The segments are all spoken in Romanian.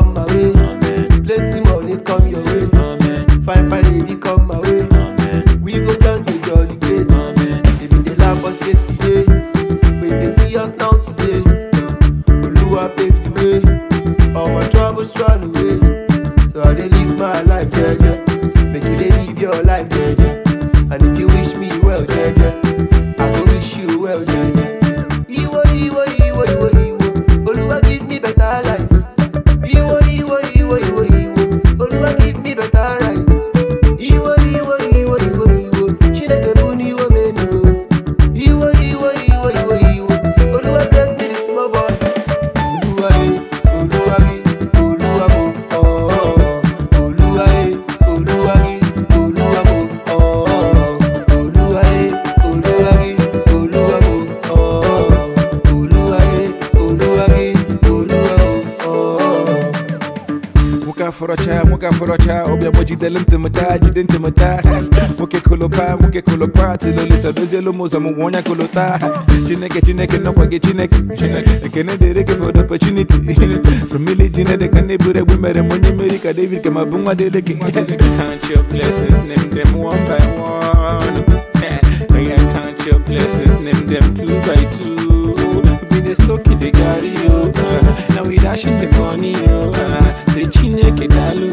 come my way. muka forocha obya moji de lim timata jidin timata muke kolopa muke kolopa tiloli sadozi lo moza mu wonya kolota chineke chineke no kwage chineke ekene dere ke for the opportunity family jine de kane bure bu mere monyi meri david ke mabunga dele ke count your blessings name them one by one. Yeah count your blessings name them two by two. Be the stocky they carry you now we dashing the money oh chineke ka alụ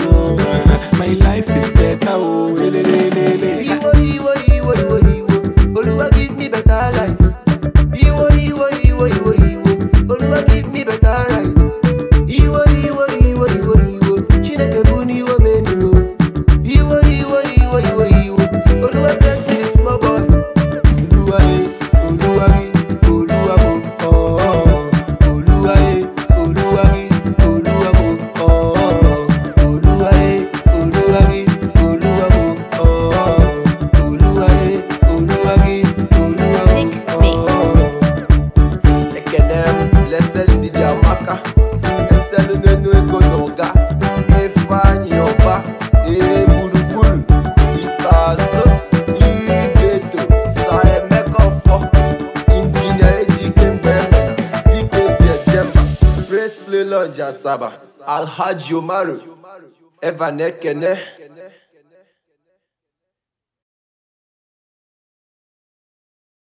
ekene m blessed Lydia Amaka eselu n'enu ego na ụga Ifeanyi Ọba ee ikpeazụ ibeto sa Emeka Ọfọ injinia Ejike mgbe emena dike ji ejemba Praise Play Lounge Asaba Alhaji Umaru Evan Ekene